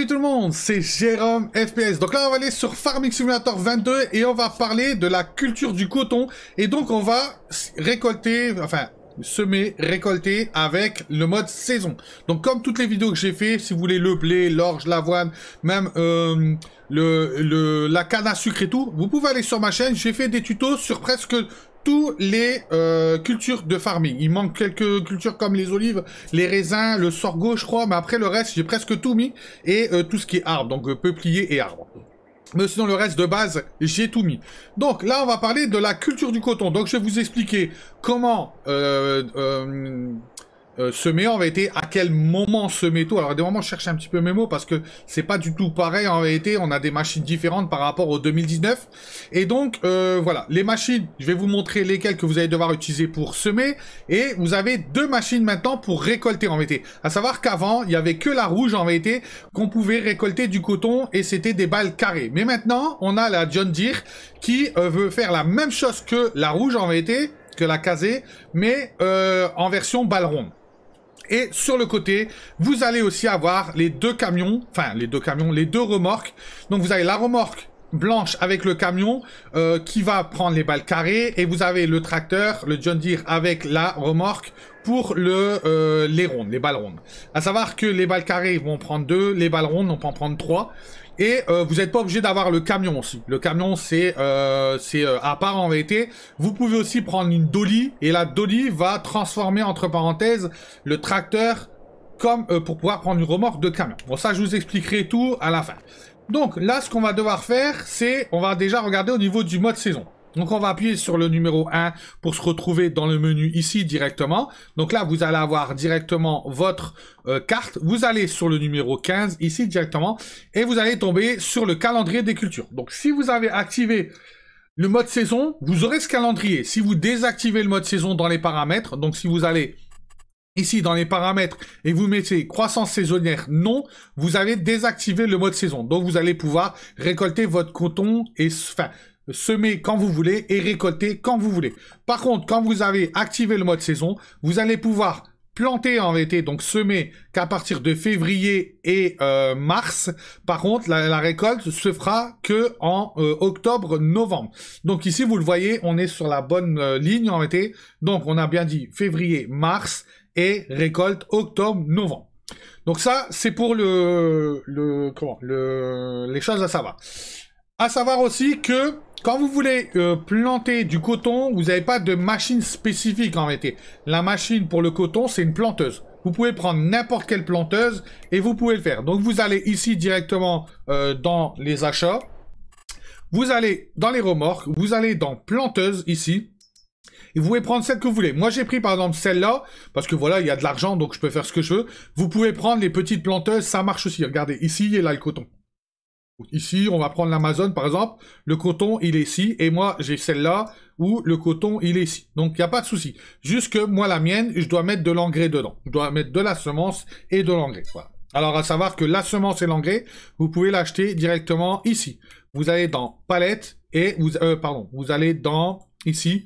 Salut tout le monde, c'est Jérôme FPS. Donc là, on va aller sur Farming Simulator 22 et on va parler de la culture du coton. Et donc, on va récolter, enfin, semer, récolter avec le mode saison. Donc, comme toutes les vidéos que j'ai fait, si vous voulez le blé, l'orge, l'avoine, même euh, le, le, la canne à sucre et tout, vous pouvez aller sur ma chaîne. J'ai fait des tutos sur presque tous les euh, cultures de farming. Il manque quelques cultures comme les olives, les raisins, le sorgho, je crois, mais après le reste, j'ai presque tout mis. Et euh, tout ce qui est arbre, donc euh, peuplier et arbre. Mais sinon, le reste de base, j'ai tout mis. Donc là, on va parler de la culture du coton. Donc je vais vous expliquer comment euh, semer en vérité, à quel moment semer tout. Alors, à des moments, je cherche un petit peu mes mots parce que c'est pas du tout pareil en vérité. On a des machines différentes par rapport au 2019. Et donc, euh, voilà, les machines, je vais vous montrer lesquelles que vous allez devoir utiliser pour semer. Et vous avez deux machines maintenant pour récolter en vérité. À savoir qu'avant, il y avait que la rouge en vérité qu'on pouvait récolter du coton et c'était des balles carrées. Mais maintenant, on a la John Deere qui euh, veut faire la même chose que la rouge en vérité, que la casée, mais en version balle ronde. Et sur le côté, vous allez aussi avoir les deux camions, enfin les deux camions, les deux remorques. Donc vous avez la remorque blanche avec le camion euh, qui va prendre les balles carrées et vous avez le tracteur, le John Deere avec la remorque pour euh, les rondes, les balles rondes. À savoir que les balles carrées vont prendre deux, les balles rondes on peut en prendre trois. Et euh, vous n'êtes pas obligé d'avoir le camion aussi. Le camion, c'est euh, c'est euh, à part en vérité. Vous pouvez aussi prendre une dolly et la dolly va transformer entre parenthèses le tracteur comme pour pouvoir prendre une remorque de camion. Bon, ça, je vous expliquerai tout à la fin. Donc là, ce qu'on va devoir faire, c'est on va déjà regarder au niveau du mode saison. Donc on va appuyer sur le numéro 1 pour se retrouver dans le menu ici directement. Donc là, vous allez avoir directement votre euh, carte. Vous allez sur le numéro 15 ici directement et vous allez tomber sur le calendrier des cultures. Donc si vous avez activé le mode saison, vous aurez ce calendrier. Si vous désactivez le mode saison dans les paramètres, donc si vous allez ici dans les paramètres et vous mettez croissance saisonnière non, vous avez désactivé le mode saison. Donc vous allez pouvoir récolter votre coton et enfin semer quand vous voulez et récolter quand vous voulez. Par contre, quand vous avez activé le mode saison, vous allez pouvoir planter en été, donc semer qu'à partir de février et euh, mars. Par contre, la, récolte se fera que en euh, octobre-novembre. Donc ici, vous le voyez, on est sur la bonne euh, ligne en été. Donc on a bien dit février-mars et récolte octobre-novembre. Donc ça, c'est pour le, le comment, le, les choses à savoir. À savoir aussi que quand vous voulez euh, planter du coton, vous n'avez pas de machine spécifique en réalité. La machine pour le coton, c'est une planteuse. Vous pouvez prendre n'importe quelle planteuse et vous pouvez le faire. Donc vous allez ici directement euh, dans les achats. Vous allez dans les remorques, vous allez dans planteuse ici. Et vous pouvez prendre celle que vous voulez. Moi, j'ai pris par exemple celle-là, parce que voilà, il y a de l'argent, donc je peux faire ce que je veux. Vous pouvez prendre les petites planteuses, ça marche aussi. Regardez, ici, a là le coton. Ici, on va prendre l'Amazon, par exemple. Le coton, il est ici. Et moi, j'ai celle-là où le coton, il est ici. Donc, il n'y a pas de souci. Juste que moi, la mienne, je dois mettre de l'engrais dedans. Je dois mettre de la semence et de l'engrais. Voilà. Alors, à savoir que la semence et l'engrais, vous pouvez l'acheter directement ici. Vous allez dans palette et vous, euh, pardon, vous allez dans ici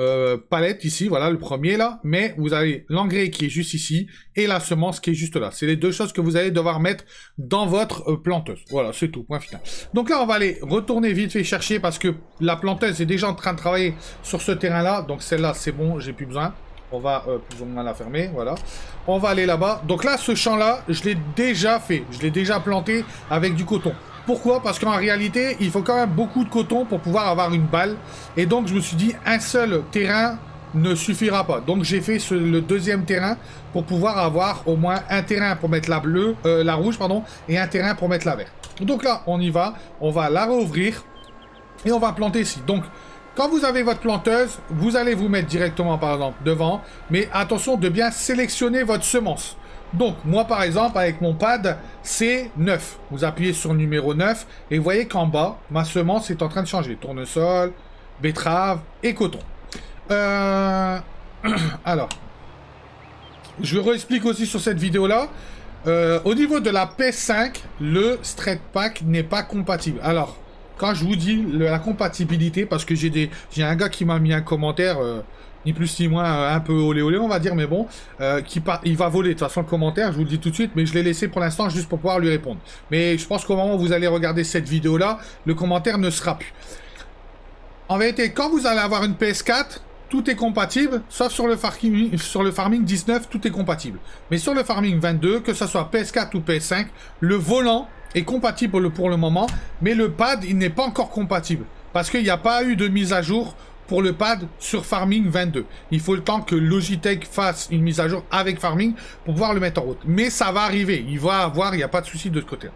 euh, palette ici, voilà le premier là, mais vous avez l'engrais qui est juste ici et la semence qui est juste là. C'est les deux choses que vous allez devoir mettre dans votre euh, planteuse. Voilà, c'est tout, point final. Donc là, on va aller retourner vite fait chercher parce que la planteuse est déjà en train de travailler sur ce terrain-là. Donc celle-là, c'est bon, j'ai plus besoin. On va euh, plus ou moins la fermer, voilà. On va aller là-bas. Donc là, ce champ-là, je l'ai déjà fait. Je l'ai déjà planté avec du coton. Pourquoi? Parce qu'en réalité, il faut quand même beaucoup de coton pour pouvoir avoir une balle. Et donc, je me suis dit, un seul terrain ne suffira pas. Donc, j'ai fait le deuxième terrain pour pouvoir avoir au moins un terrain pour mettre la bleue, euh, la rouge, pardon, et un terrain pour mettre la verte. Donc là, on y va. On va la rouvrir et on va planter ici. Donc, quand vous avez votre planteuse, vous allez vous mettre directement, par exemple, devant. Mais attention de bien sélectionner votre semence. Donc, moi, par exemple, avec mon pad, c'est 9. Vous appuyez sur numéro 9 et vous voyez qu'en bas, ma semence est en train de changer. Tournesol, betterave et coton. Euh, alors, je réexplique aussi sur cette vidéo-là. Euh, au niveau de la P5, le Straight Pack n'est pas compatible. Alors, quand je vous dis la compatibilité, parce que j'ai un gars qui m'a mis un commentaire, euh, ni plus ni moins euh, un peu olé olé on va dire mais bon euh, qui il va voler de toute façon le commentaire je vous le dis tout de suite mais je l'ai laissé pour l'instant juste pour pouvoir lui répondre mais je pense qu'au moment où vous allez regarder cette vidéo là le commentaire ne sera plus en vérité quand vous allez avoir une PS4 tout est compatible, sauf sur le, farming, sur le Farming 19, tout est compatible. Mais sur le Farming 22, que ce soit PS4 ou PS5, le volant est compatible pour le moment, mais le pad, il n'est pas encore compatible. Parce qu'il n'y a pas eu de mise à jour pour le pad sur Farming 22. Il faut le temps que Logitech fasse une mise à jour avec Farming pour pouvoir le mettre en route. Mais ça va arriver, il va avoir, il n'y a pas de souci de ce côté.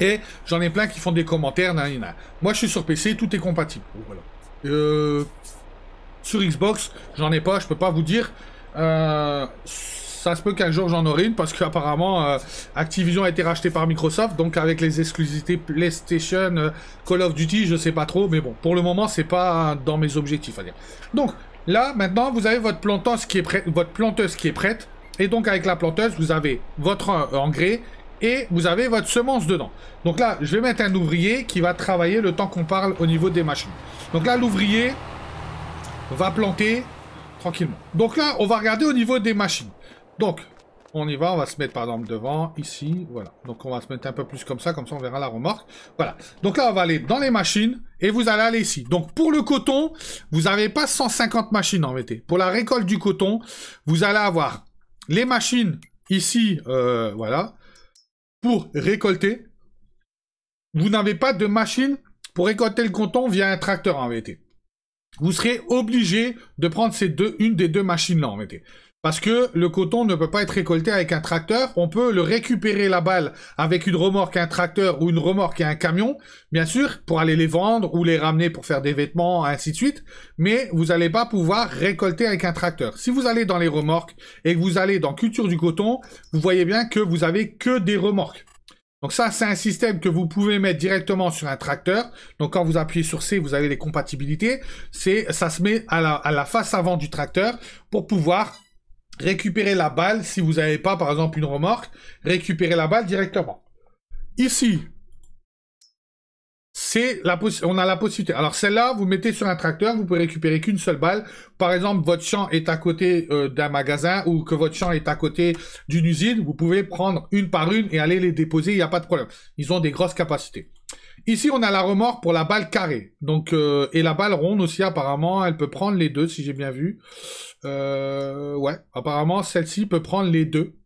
Et j'en ai plein qui font des commentaires. Moi, je suis sur PC, tout est compatible. Voilà. Euh, sur Xbox, j'en ai pas, je peux pas vous dire. Euh, ça se peut qu'un jour j'en aurai une parce qu'apparemment euh, Activision a été racheté par Microsoft, donc avec les exclusivités PlayStation, euh, Call of Duty, je sais pas trop, mais bon, pour le moment c'est pas dans mes objectifs à dire. Donc là maintenant vous avez votre planteuse qui est prête, votre planteuse qui est prête, et donc avec la planteuse vous avez votre engrais et vous avez votre semence dedans. Donc là je vais mettre un ouvrier qui va travailler le temps qu'on parle au niveau des machines. Donc là l'ouvrier va planter tranquillement. Donc là, on va regarder au niveau des machines. Donc, on y va, on va se mettre par exemple devant, ici, voilà. Donc on va se mettre un peu plus comme ça, comme ça on verra la remorque. Voilà. Donc là, on va aller dans les machines et vous allez aller ici. Donc pour le coton, vous n'avez pas 150 machines en VT. Pour la récolte du coton, vous allez avoir les machines ici, euh, voilà, pour récolter. Vous n'avez pas de machine pour récolter le coton via un tracteur en VT vous serez obligé de prendre ces deux, une des deux machines-là, en fait. Parce que le coton ne peut pas être récolté avec un tracteur. On peut le récupérer la balle avec une remorque, un tracteur ou une remorque et un camion, bien sûr, pour aller les vendre ou les ramener pour faire des vêtements, ainsi de suite. Mais vous n'allez pas pouvoir récolter avec un tracteur. Si vous allez dans les remorques et que vous allez dans culture du coton, vous voyez bien que vous avez que des remorques. Donc ça, c'est un système que vous pouvez mettre directement sur un tracteur. Donc quand vous appuyez sur C, vous avez les compatibilités. C'est, ça se met à la, à la face avant du tracteur pour pouvoir récupérer la balle si vous n'avez pas, par exemple, une remorque, récupérer la balle directement. Ici, c'est on a la possibilité. Alors celle-là, vous mettez sur un tracteur, vous pouvez récupérer qu'une seule balle. Par exemple, votre champ est à côté euh, d'un magasin ou que votre champ est à côté d'une usine, vous pouvez prendre une par une et aller les déposer, il n'y a pas de problème. Ils ont des grosses capacités. Ici, on a la remorque pour la balle carrée. Donc, euh, et la balle ronde aussi, apparemment, elle peut prendre les deux, si j'ai bien vu. Euh, ouais, apparemment, celle-ci peut prendre les deux.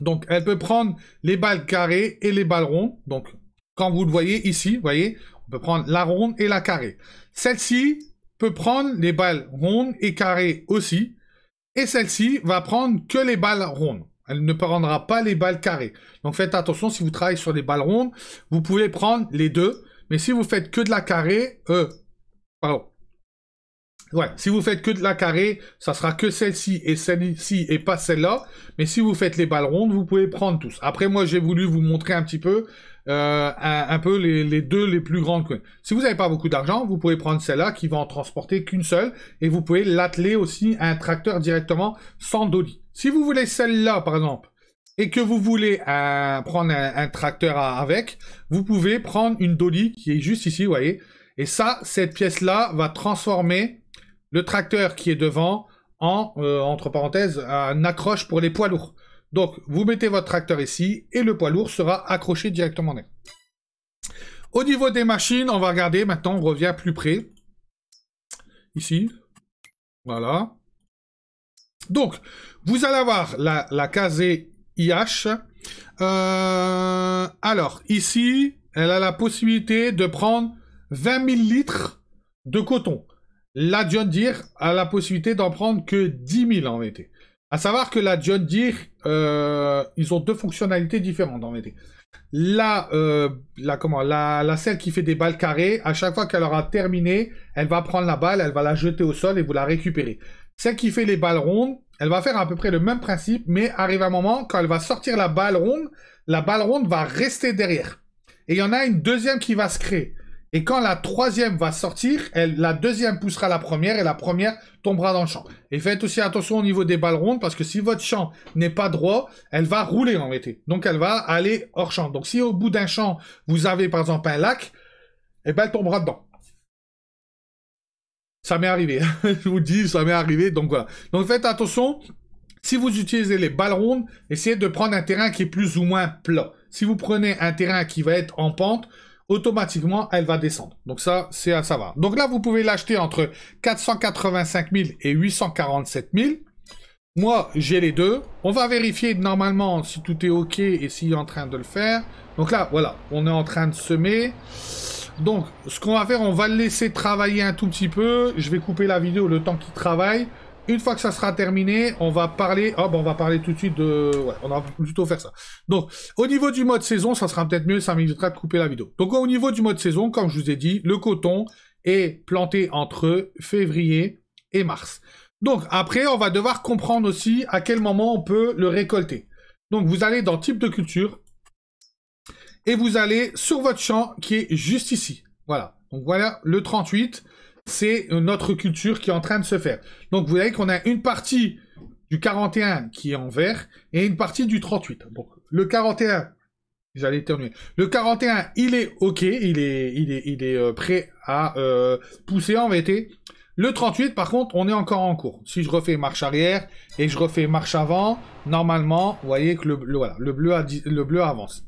Donc, elle peut prendre les balles carrées et les balles rondes. Donc, quand vous le voyez ici, vous voyez, on peut prendre la ronde et la carrée. Celle-ci peut prendre les balles rondes et carrées aussi. Et celle-ci va prendre que les balles rondes. Elle ne prendra pas les balles carrées. Donc faites attention, si vous travaillez sur des balles rondes, vous pouvez prendre les deux. Mais si vous faites que de la carrée, euh, pardon. Ouais, si vous faites que de la carrée, ça sera que celle-ci et celle-ci et pas celle-là. Mais si vous faites les balles rondes, vous pouvez prendre tous. Après, moi, j'ai voulu vous montrer un petit peu euh, un, peu les, deux les plus grandes. Si vous n'avez pas beaucoup d'argent, vous pouvez prendre celle-là qui va en transporter qu'une seule et vous pouvez l'atteler aussi à un tracteur directement sans dolly. Si vous voulez celle-là, par exemple, et que vous voulez euh, prendre un, tracteur avec, vous pouvez prendre une dolly qui est juste ici, vous voyez. Et ça, cette pièce-là va transformer le tracteur qui est devant en, euh, entre parenthèses, un accroche pour les poids lourds. Donc, vous mettez votre tracteur ici et le poids lourd sera accroché directement derrière. Au niveau des machines, on va regarder maintenant, on revient plus près. Ici. Voilà. Donc, vous allez avoir la, case IH. Euh, alors, ici, elle a la possibilité de prendre 20 000 litres de coton. La John Deere a la possibilité d'en prendre que 10 000 en été. À savoir que la John Deere, euh, ils ont deux fonctionnalités différentes en vérité. La, euh, la, comment, la, la celle qui fait des balles carrées, à chaque fois qu'elle aura terminé, elle va prendre la balle, elle va la jeter au sol et vous la récupérez. Celle qui fait les balles rondes, elle va faire à peu près le même principe, mais arrive un moment, quand elle va sortir la balle ronde, la balle ronde va rester derrière. Et il y en a une deuxième qui va se créer. Et quand la troisième va sortir, la deuxième poussera la première et la première tombera dans le champ. Et faites aussi attention au niveau des balles rondes parce que si votre champ n'est pas droit, elle va rouler en été. Donc elle va aller hors champ. Donc si au bout d'un champ, vous avez par exemple un lac, eh ben elle tombera dedans. Ça m'est arrivé. je vous dis, ça m'est arrivé. Donc voilà. Donc faites attention. Si vous utilisez les balles rondes, essayez de prendre un terrain qui est plus ou moins plat. Si vous prenez un terrain qui va être en pente, automatiquement, elle va descendre. Donc ça, c'est à savoir. Donc là, vous pouvez l'acheter entre 485 000 et 847 000. Moi, j'ai les deux. On va vérifier normalement si tout est OK et s'il est en train de le faire. Donc là, voilà, on est en train de semer. Donc, ce qu'on va faire, on va le laisser travailler un tout petit peu. Je vais couper la vidéo le temps qu'il travaille. Une fois que ça sera terminé, on va parler... Oh, on va parler tout de suite de... Ouais, on va plutôt faire ça. Donc, au niveau du mode saison, ça sera peut-être mieux, ça m'évitera de couper la vidéo. Donc, au niveau du mode saison, comme je vous ai dit, le coton est planté entre février et mars. Donc, après, on va devoir comprendre aussi à quel moment on peut le récolter. Donc, vous allez dans type de culture et vous allez sur votre champ qui est juste ici. Voilà. Donc, voilà le 38 c'est notre culture qui est en train de se faire. Donc vous voyez qu'on a une partie du 41 qui est en vert et une partie du 38. Donc le 41, j'allais éternuer. Le 41, il est OK, il est, il est, il est euh, prêt à euh, pousser en VT. Le 38, par contre, on est encore en cours. Si je refais marche arrière et je refais marche avant, normalement, vous voyez que le, voilà, le, bleu, le bleu avance.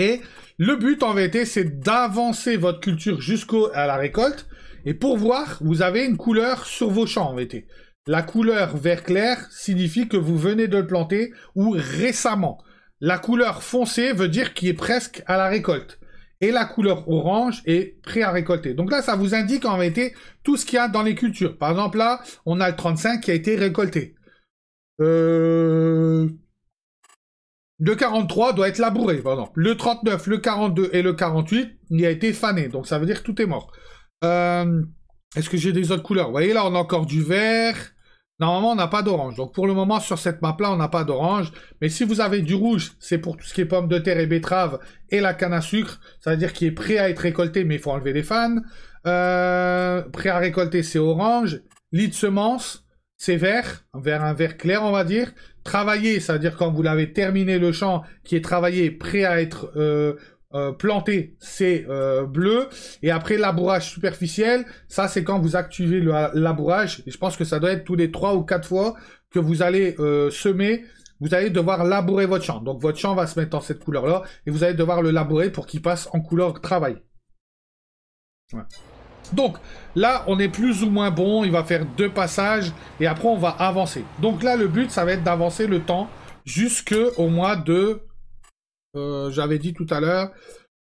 Et le but en VT, c'est d'avancer votre culture jusqu'à la récolte. Et pour voir, vous avez une couleur sur vos champs en été. La couleur vert clair signifie que vous venez de le planter ou récemment. La couleur foncée veut dire qu'il est presque à la récolte. Et la couleur orange est prêt à récolter. Donc là, ça vous indique en réalité tout ce qu'il y a dans les cultures. Par exemple, là, on a le 35 qui a été récolté. Euh... Le 43 doit être labouré. Le 39, le 42 et le 48, il a été fané. Donc ça veut dire que tout est mort. Euh, est-ce que j'ai des autres couleurs? Vous voyez là, on a encore du vert. Normalement, on n'a pas d'orange. Donc pour le moment, sur cette map-là, on n'a pas d'orange. Mais si vous avez du rouge, c'est pour tout ce qui est pommes de terre et betterave et la canne à sucre. Ça veut dire qu'il est prêt à être récolté, mais il faut enlever les fans. Euh, prêt à récolter, c'est orange. Lit de semence, c'est vert. Vers un vert clair, on va dire. Travailler, ça veut dire quand vous l'avez terminé le champ, qui est travaillé, prêt à être euh, euh, planté, c'est euh, bleu. Et après, labourage superficiel, ça, c'est quand vous activez le labourage. Et je pense que ça doit être tous les trois ou quatre fois que vous allez semer. Vous allez devoir labourer votre champ. Donc, votre champ va se mettre dans cette couleur-là. Et vous allez devoir le labourer pour qu'il passe en couleur travail. Donc, là, on est plus ou moins bon. Il va faire deux passages. Et après, on va avancer. Donc là, le but, ça va être d'avancer le temps jusqu'au mois de euh, j'avais dit tout à l'heure,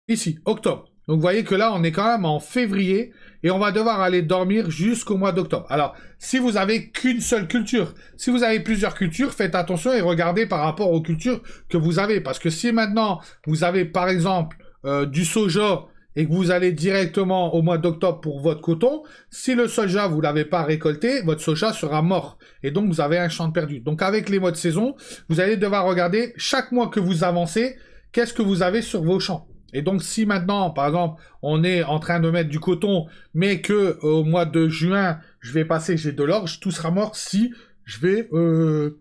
ici, octobre. Donc vous voyez que là, on est quand même en février et on va devoir aller dormir jusqu'au mois d'octobre. Alors, si vous avez qu'une seule culture, si vous avez plusieurs cultures, faites attention et regardez par rapport aux cultures que vous avez. Parce que si maintenant, vous avez par exemple euh, du soja et que vous allez directement au mois d'octobre pour votre coton, si le soja, vous l'avez pas récolté, votre soja sera mort. Et donc, vous avez un champ perdu. Donc, avec les mois de saison, vous allez devoir regarder chaque mois que vous avancez, qu'est-ce que vous avez sur vos champs. Et donc, si maintenant, par exemple, on est en train de mettre du coton, mais que au mois de juin, je vais passer, j'ai de l'orge, tout sera mort si je vais euh,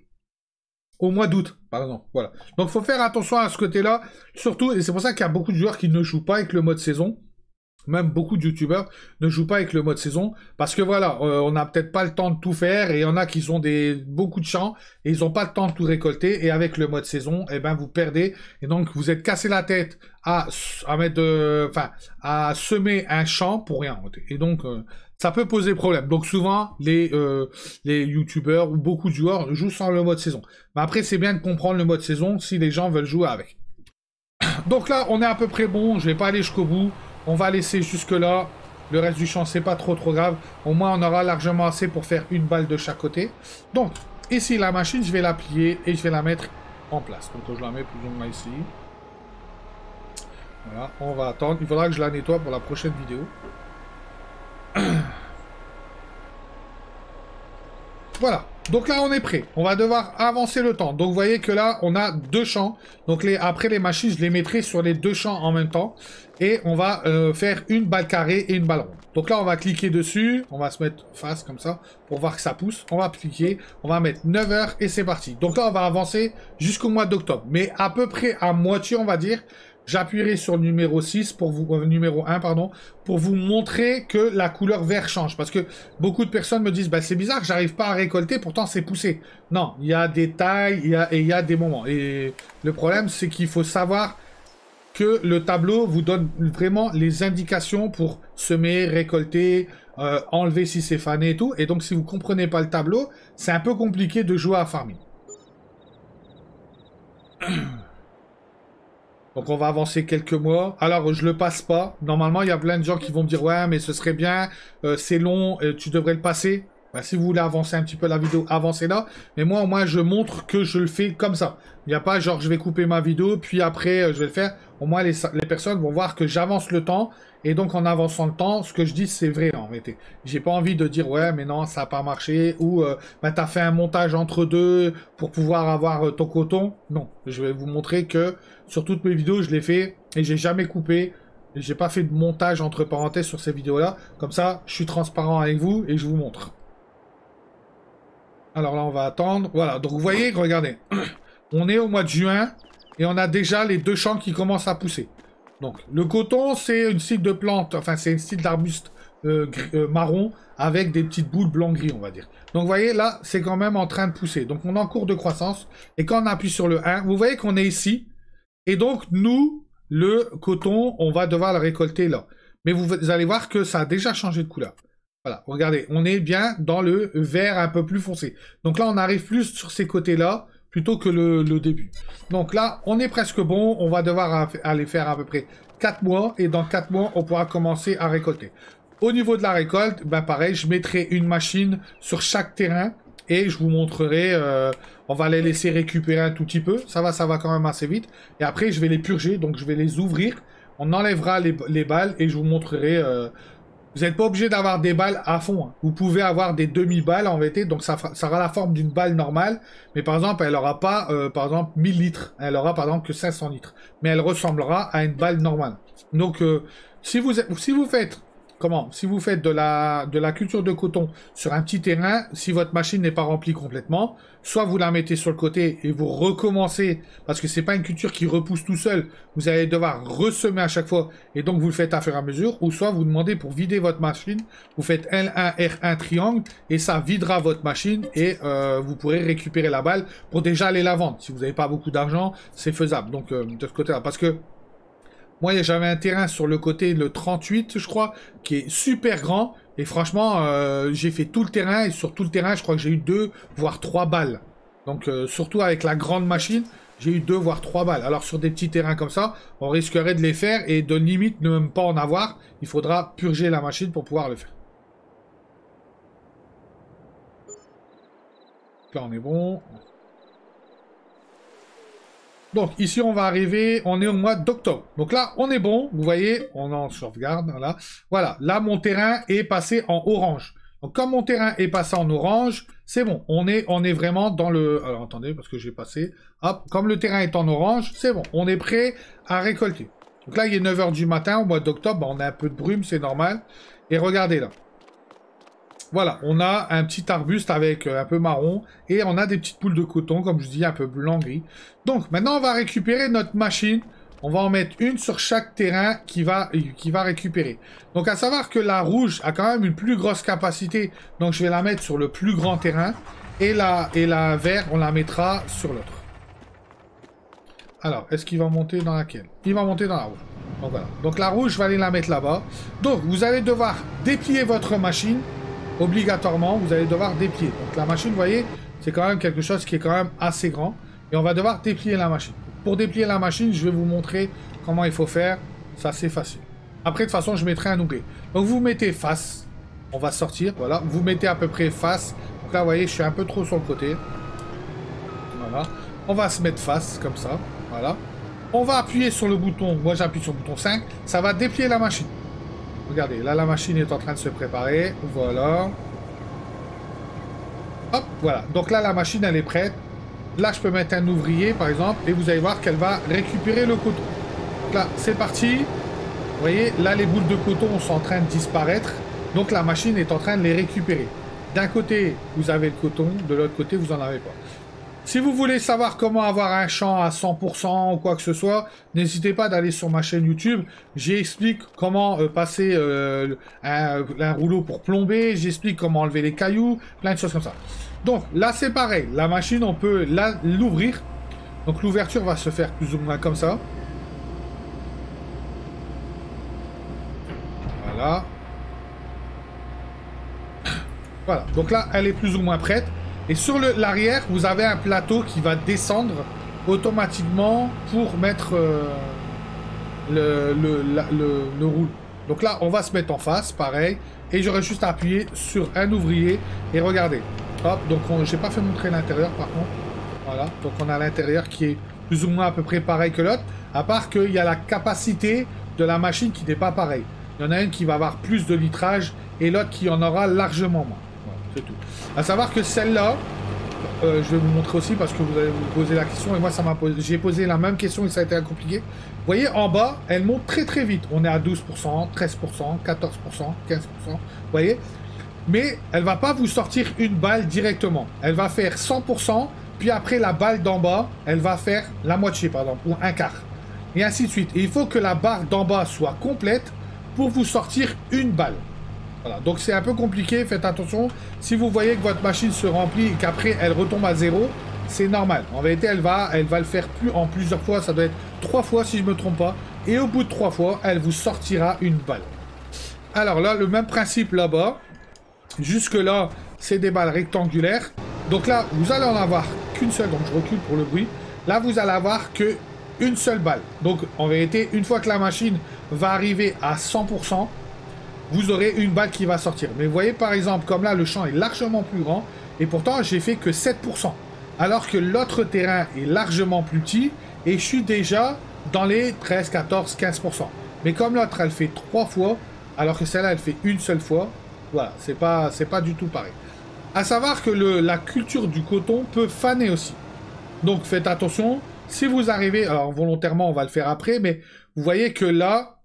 au mois d'août, par exemple. Voilà. Donc, faut faire attention à ce côté-là, surtout, et c'est pour ça qu'il y a beaucoup de joueurs qui ne jouent pas avec le mode saison même beaucoup de youtubeurs ne jouent pas avec le mode saison parce que voilà, euh, on n'a peut-être pas le temps de tout faire et il y en a qui ont des beaucoup de champs et ils n'ont pas le temps de tout récolter et avec le mode saison, eh ben vous perdez et donc vous êtes cassé la tête à à mettre enfin à semer un champ pour rien et donc euh, ça peut poser problème. Donc souvent les euh, les youtubeurs ou beaucoup de joueurs jouent sans le mode saison. Mais après c'est bien de comprendre le mode saison si les gens veulent jouer avec. Donc là, on est à peu près bon, je vais pas aller jusqu'au bout. On va laisser jusque-là. Le reste du champ, c'est pas trop trop grave. Au moins, on aura largement assez pour faire une balle de chaque côté. Donc, ici, la machine, je vais la plier et je vais la mettre en place. Donc, je la mets plus ou moins ici. Voilà, on va attendre. Il faudra que je la nettoie pour la prochaine vidéo. voilà. Donc là, on est prêt. On va devoir avancer le temps. Donc, vous voyez que là, on a deux champs. Donc, après les machines, je les mettrai sur les deux champs en même temps. Et on va euh, faire une balle carrée et une balle ronde. Donc là, on va cliquer dessus. On va se mettre face comme ça pour voir que ça pousse. On va cliquer. On va mettre 9 heures et c'est parti. Donc là, on va avancer jusqu'au mois d'octobre. Mais à peu près à moitié, on va dire, j'appuierai sur le numéro 6 pour vous, euh, numéro 1, pardon, pour vous montrer que la couleur vert change. Parce que beaucoup de personnes me disent, bah, c'est bizarre, j'arrive pas à récolter, pourtant c'est poussé. Non, il y a des tailles, il y a, et il y a des moments. Et le problème, c'est qu'il faut savoir que le tableau vous donne vraiment les indications pour semer, récolter, euh, enlever si c'est fané et tout. Et donc, si vous comprenez pas le tableau, c'est un peu compliqué de jouer à farming. Donc on va avancer quelques mois. Alors je le passe pas. Normalement il y a plein de gens qui vont me dire ouais mais ce serait bien, euh, c'est long, euh, tu devrais le passer. Bah, si vous voulez avancer un petit peu la vidéo, avancez là. Mais moi au moins je montre que je le fais comme ça. Il n'y a pas genre je vais couper ma vidéo puis après je vais le faire. Au moins les, les personnes vont voir que j'avance le temps et donc, en avançant le temps, ce que je dis, c'est vrai, en réalité. J'ai pas envie de dire, ouais, mais non, ça n'a pas marché, ou, euh, bah, t'as fait un montage entre deux pour pouvoir avoir euh, ton coton. Non, je vais vous montrer que sur toutes mes vidéos, je l'ai fait, et j'ai jamais coupé, j'ai pas fait de montage entre parenthèses sur ces vidéos-là. Comme ça, je suis transparent avec vous, et je vous montre. Alors là, on va attendre. Voilà, donc vous voyez, regardez. On est au mois de juin, et on a déjà les deux champs qui commencent à pousser. Donc, le coton, c'est une style de plante, enfin, c'est une style d'arbuste euh, euh, marron avec des petites boules blanc-gris, on va dire. Donc, vous voyez, là, c'est quand même en train de pousser. Donc, on est en cours de croissance. Et quand on appuie sur le 1, vous voyez qu'on est ici. Et donc, nous, le coton, on va devoir le récolter là. Mais vous, allez voir que ça a déjà changé de couleur. Voilà, regardez, on est bien dans le vert un peu plus foncé. Donc là, on arrive plus sur ces côtés-là plutôt que le, début. Donc là, on est presque bon. On va devoir aller faire à peu près 4 mois. Et dans 4 mois, on pourra commencer à récolter. Au niveau de la récolte, ben pareil, je mettrai une machine sur chaque terrain. Et je vous montrerai, euh, on va les laisser récupérer un tout petit peu. Ça va, ça va quand même assez vite. Et après, je vais les purger, donc je vais les ouvrir. On enlèvera les, balles et je vous montrerai euh, vous n'êtes pas obligé d'avoir des balles à fond. Hein. Vous pouvez avoir des demi-balles en VT, donc ça, ça aura la forme d'une balle normale. Mais par exemple, elle n'aura pas, euh, par exemple, 1000 litres. Elle aura par exemple que 500 litres. Mais elle ressemblera à une balle normale. Donc, si, vous, si vous faites comment? Si vous faites de la, de la culture de coton sur un petit terrain, si votre machine n'est pas remplie complètement, soit vous la mettez sur le côté et vous recommencez, parce que c'est pas une culture qui repousse tout seul, vous allez devoir ressemer à chaque fois, et donc vous le faites à fur et à mesure, ou soit vous demandez pour vider votre machine, vous faites L1, R1 triangle, et ça videra votre machine, et euh, vous pourrez récupérer la balle pour déjà aller la vendre. Si vous n'avez pas beaucoup d'argent, c'est faisable, donc euh, de ce côté-là, parce que moi, j'avais un terrain sur le côté, le 38, je crois, qui est super grand. Et franchement, euh, j'ai fait tout le terrain. Et sur tout le terrain, je crois que j'ai eu deux, voire trois balles. Donc, euh, surtout avec la grande machine, j'ai eu deux, voire trois balles. Alors, sur des petits terrains comme ça, on risquerait de les faire. Et de limite, ne même pas en avoir. Il faudra purger la machine pour pouvoir le faire. Là, on est bon. Donc ici on va arriver, on est au mois d'octobre. Donc là on est bon, vous voyez, on en sauvegarde, voilà. Voilà, là mon terrain est passé en orange. Donc comme mon terrain est passé en orange, c'est bon, on est, on est vraiment dans le... Alors attendez, parce que j'ai passé... Hop, comme le terrain est en orange, c'est bon, on est prêt à récolter. Donc là il est 9h du matin, au mois d'octobre, on a un peu de brume, c'est normal. Et regardez là, voilà, on a un petit arbuste avec euh, un peu marron et on a des petites poules de coton, comme je dis, un peu blanc-gris. Donc, maintenant, on va récupérer notre machine. On va en mettre une sur chaque terrain qui va, qui va récupérer. Donc, à savoir que la rouge a quand même une plus grosse capacité. Donc, je vais la mettre sur le plus grand terrain. Et la, et la vert, on la mettra sur l'autre. Alors, est-ce qu'il va monter dans laquelle? Il va monter dans la rouge. Donc, voilà. Donc, la rouge, je vais aller la mettre là-bas. Donc, vous allez devoir déplier votre machine obligatoirement, vous allez devoir déplier. Donc la machine, vous voyez, c'est quand même quelque chose qui est quand même assez grand. Et on va devoir déplier la machine. Pour déplier la machine, je vais vous montrer comment il faut faire. C'est assez facile. Après, de toute façon, je mettrai un onglet. Donc vous mettez face. On va sortir, voilà. Vous mettez à peu près face. Donc là, vous voyez, je suis un peu trop sur le côté. Voilà. On va se mettre face, comme ça. Voilà. On va appuyer sur le bouton. Moi, j'appuie sur le bouton 5. Ça va déplier la machine. Regardez, là la machine est en train de se préparer. Voilà. Hop, voilà. Donc là la machine elle est prête. Là je peux mettre un ouvrier par exemple et vous allez voir qu'elle va récupérer le coton. Là c'est parti. Vous voyez, là les boules de coton sont en train de disparaître. Donc la machine est en train de les récupérer. D'un côté vous avez le coton, de l'autre côté vous en avez pas. Si vous voulez savoir comment avoir un champ à 100% ou quoi que ce soit, n'hésitez pas d'aller sur ma chaîne YouTube. J'explique comment euh, passer euh, un, un, rouleau pour plomber, j'explique comment enlever les cailloux, plein de choses comme ça. Donc là c'est pareil, la machine on peut l'ouvrir. Donc l'ouverture va se faire plus ou moins comme ça. Voilà. Voilà, donc là elle est plus ou moins prête. Et sur l'arrière, vous avez un plateau qui va descendre automatiquement pour mettre euh, le, le, le, roule. Donc là, on va se mettre en face, pareil. Et j'aurais juste à appuyer sur un ouvrier. Et regardez. Hop, donc j'ai pas fait montrer l'intérieur par contre. Voilà, donc on a l'intérieur qui est plus ou moins à peu près pareil que l'autre. À part qu'il y a la capacité de la machine qui n'est pas pareille. Il y en a une qui va avoir plus de litrage et l'autre qui en aura largement moins c'est tout. À savoir que celle-là, euh, je vais vous montrer aussi parce que vous allez vous poser la question et moi ça m'a posé, j'ai posé la même question et ça a été compliqué. Vous voyez en bas, elle monte très très vite. On est à 12%, 13%, 14%, 15%, vous voyez Mais elle va pas vous sortir une balle directement. Elle va faire 100%, puis après la balle d'en bas, elle va faire la moitié par exemple, ou un quart. Et ainsi de suite. Et il faut que la barre d'en bas soit complète pour vous sortir une balle. Voilà, donc c'est un peu compliqué, faites attention. Si vous voyez que votre machine se remplit et qu'après elle retombe à zéro, c'est normal. En vérité, elle va, elle va le faire plus en plusieurs fois, ça doit être trois fois si je me trompe pas. Et au bout de trois fois, elle vous sortira une balle. Alors là, le même principe là-bas. Jusque là, c'est des balles rectangulaires. Donc là, vous allez en avoir qu'une seule, donc je recule pour le bruit. Là, vous allez avoir que une seule balle. Donc en vérité, une fois que la machine va arriver à 100%, vous aurez une balle qui va sortir. Mais vous voyez par exemple, comme là, le champ est largement plus grand, et pourtant j'ai fait que 7%. Alors que l'autre terrain est largement plus petit, et je suis déjà dans les 13, 14, 15%. Mais comme l'autre, elle fait trois fois, alors que celle-là, elle fait une seule fois, voilà, c'est pas, pas du tout pareil. À savoir que le, la culture du coton peut faner aussi. Donc faites attention, si vous arrivez, alors volontairement on va le faire après, mais vous voyez que là,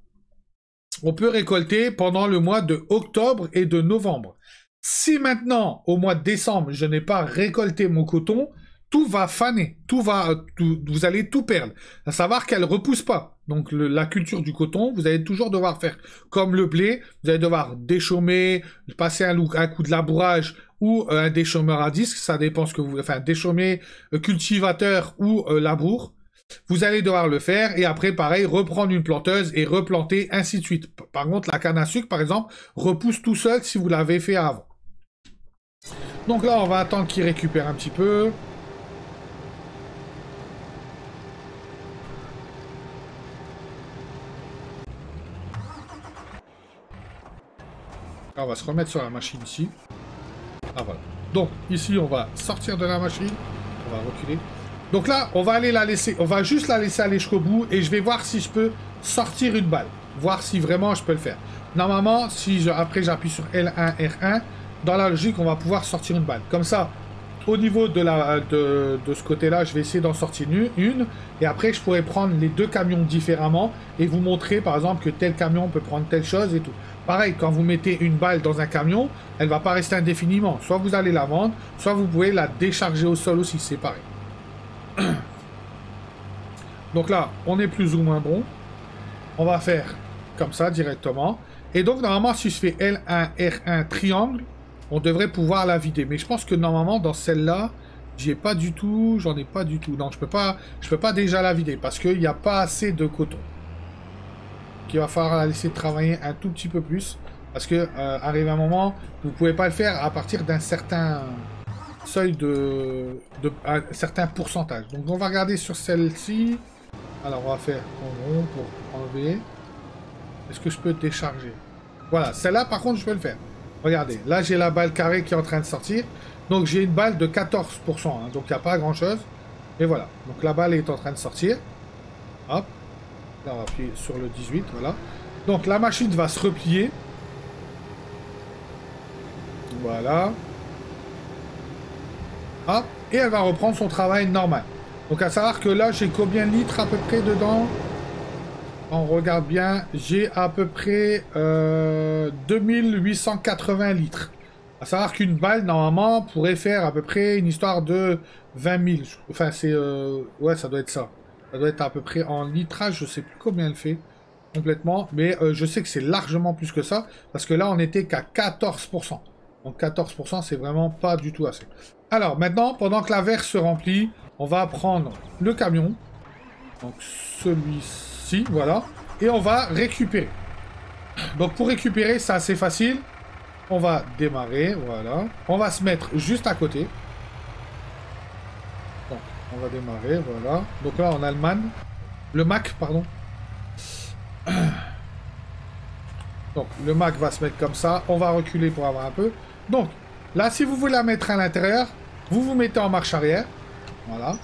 on peut récolter pendant le mois de octobre et de novembre. Si maintenant, au mois de décembre, je n'ai pas récolté mon coton, tout va faner, tout va, vous allez tout perdre. À savoir qu'elle repousse pas. Donc la culture du coton, vous allez toujours devoir faire comme le blé, vous allez devoir déchaumer, passer un, coup de labourage ou euh, un déchaumeur à disque, ça dépend ce que vous, enfin déchaumer, euh, cultivateur ou euh, labour. Vous allez devoir le faire et après, pareil, reprendre une planteuse et replanter, ainsi de suite. Par contre, la canne à sucre, par exemple, repousse tout seul si vous l'avez fait avant. Donc là, on va attendre qu'il récupère un petit peu. on va se remettre sur la machine ici. Ah voilà. Donc ici, on va sortir de la machine. On va reculer. Donc là, on va aller la laisser, on va juste la laisser aller jusqu'au bout et je vais voir si je peux sortir une balle. Voir si vraiment je peux le faire. Normalement, si après j'appuie sur L1, R1, dans la logique, on va pouvoir sortir une balle. Comme ça, au niveau de, ce côté-là, je vais essayer d'en sortir une, une. Et après, je pourrais prendre les deux camions différemment et vous montrer, par exemple, que tel camion peut prendre telle chose et tout. Pareil, quand vous mettez une balle dans un camion, elle va pas rester indéfiniment. Soit vous allez la vendre, soit vous pouvez la décharger au sol aussi, c'est pareil. Donc là, on est plus ou moins bon. On va faire comme ça directement. Et donc, normalement, si je fais L1, R1, triangle, on devrait pouvoir la vider. Mais je pense que normalement, dans celle-là, j'y ai pas du tout, j'en ai pas du tout. Donc, je peux pas, je peux pas déjà la vider parce qu'il n'y a pas assez de coton. Il va falloir la laisser travailler un tout petit peu plus. Parce que, euh, arrive un moment, vous pouvez pas le faire à partir d'un certain seuil de, de un certain pourcentage. Donc on va regarder sur celle-ci. Alors on va faire en rond pour enlever. Est-ce que je peux décharger? Voilà, celle-là par contre je peux le faire. Regardez, là j'ai la balle carrée qui est en train de sortir. Donc j'ai une balle de 14%, hein. donc il n'y a pas grand-chose. Et voilà, donc la balle est en train de sortir. Hop, là on va appuyer sur le 18, voilà. Donc la machine va se replier. Voilà et elle va reprendre son travail normal. Donc à savoir que là, j'ai combien de litres à peu près dedans On regarde bien, j'ai à peu près 2880 euh, litres. À savoir qu'une balle, normalement, pourrait faire à peu près une histoire de 20 000. Enfin, c'est... Euh, ouais, ça doit être ça. Ça doit être à peu près en litrage, je sais plus combien elle fait complètement. Mais euh, je sais que c'est largement plus que ça. Parce que là, on était qu'à 14%. Donc 14%, c'est vraiment pas du tout assez. Alors, maintenant, pendant que la verre se remplit, on va prendre le camion. Donc celui-ci, voilà. Et on va récupérer. Donc pour récupérer, c'est assez facile. On va démarrer, voilà. On va se mettre juste à côté. Donc, on va démarrer, voilà. Donc là, en Allemagne. Le Mac, pardon. Donc, le Mac va se mettre comme ça. On va reculer pour avoir un peu. Donc, là, si vous voulez la mettre à l'intérieur, vous vous mettez en marche arrière. Voilà.